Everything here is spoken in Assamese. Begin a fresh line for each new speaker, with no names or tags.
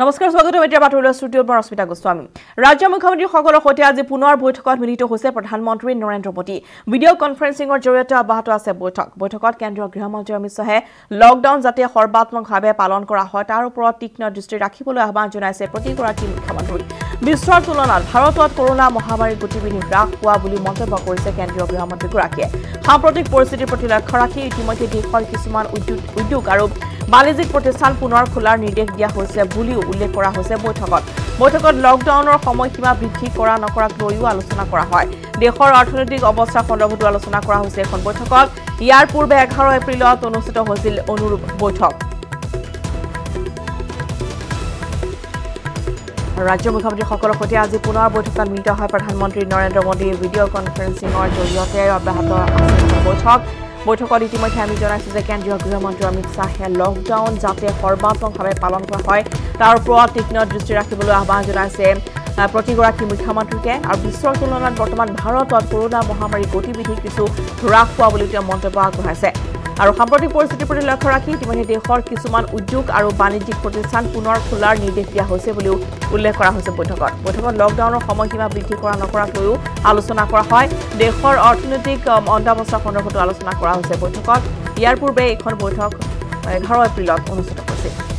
নমস্কাৰ স্বাগতম এতিয়া বাতৰিলৈ ষ্টুডিঅ'ত মই ৰশ্মিতা গোস্বামী। ৰাজ্য মুখ্যমন্ত্ৰীসকলৰ সৈতে আজি পুনৰ বৈঠকত মিলিত হৈছে প্ৰধানমন্ত্ৰী নৰেন্দ্ৰ মোদী। ভিডিঅ' কনফাৰেন্সিঙৰ জৰিয়তে অব্যাহত আছে বৈঠক। বৈঠকত কেন্দ্ৰীয় গৃহমন্ত্ৰী অমিত শ্বাহে লকডাউন যাতে সৰ্বাত্মকভাৱে পালন কৰা হয় তাৰ ওপৰত তীক্ষ্ণ দৃষ্টি ৰাখিবলৈ আহ্বান জনাইছে প্ৰতিগৰাকী মুখ্যমন্ত্ৰী। বিশ্বৰ তুলনাত ভাৰতত কৰোণা মহামাৰীৰ গতিবিধি হ্ৰাস হোৱা বুলি মন্তব্য কৰিছে কেন্দ্ৰীয় গৃহমন্ত্ৰীগৰাকীয়ে। সাম্প্ৰতিক পৰিস্থিতিৰ প্ৰতি লক্ষ্য ৰাখি ইতিমধ্যে দেশৰ কিছুমান উদ্যোগ আৰু বাণিজ্যিক প্ৰতিষ্ঠান পুনৰ খোলাৰ নিৰ্দেশ দিয়া হৈছে বুলিও উল্লেখ কৰা হৈছে বৈঠকত। বৈঠকত লকডাউনৰ সময়সীমা বৃদ্ধি কৰা নকৰাক লৈও আলোচনা কৰা হয়। দেশৰ অৰ্থনৈতিক অৱস্থা সন্দৰ্ভতো আলোচনা কৰা হৈছে এখন বৈঠকত। ইয়াৰ পূৰ্বে এঘাৰ এপ্ৰিলত অনুষ্ঠিত হৈছিল অনুৰূপ বৈঠক। ৰাজ্য মুখ্যমন্ত্ৰীসকলৰ সৈতে আজি পুনৰ বৈঠকত মিলিত হয় প্ৰধানমন্ত্ৰী নৰেন্দ্ৰ মোদী ভিডিঅ' কনফাৰেন্সিঙৰ জৰিয়তে অব্যাহত বৈঠক। বৈঠকত ইতিমধ্যে আমি জনাইছোঁ যে কেন্দ্ৰীয় গৃহমন্ত্ৰী অমিত শ্বাহে লকডাউন যাতে সৰ্বাত্মকভাৱে পালন কৰা হয় তাৰ ওপৰত তীক্ষ্ণ দৃষ্টি ৰাখিবলৈ আহ্বান জনাইছে প্ৰতিগৰাকী মুখ্যমন্ত্ৰীকে। আৰু বিশ্বৰ তুলনাত বৰ্তমান ভাৰতত কৰোণা মহামাৰীৰ গতিবিধি কিছু হ্ৰাস হোৱা বুলি তেওঁ মন্তব্য আগবঢ়াইছে। আৰু সাম্প্ৰতিক পৰিস্থিতিৰ প্ৰতি লক্ষ্য ৰাখি ইতিমধ্যে দেশৰ কিছুমান উদ্যোগ আৰু বাণিজ্যিক প্ৰতিষ্ঠান পুনৰ খোলাৰ নিৰ্দেশ দিয়া হৈছে বুলিও উল্লেখ কৰা হৈছে বৈঠকত। বৈঠকত লকডাউনৰ সময়সীমা বৃদ্ধি কৰা নকৰাক লৈও আলোচনা কৰা হয়। দেশৰ অৰ্থনৈতিক মন্দাৱস্থা সন্দৰ্ভতো আলোচনা কৰা হৈছে বৈঠকত। ইয়াৰ পূৰ্বে এইখন বৈঠক এঘাৰ এপ্ৰিলত অনুষ্ঠিত হৈছিল।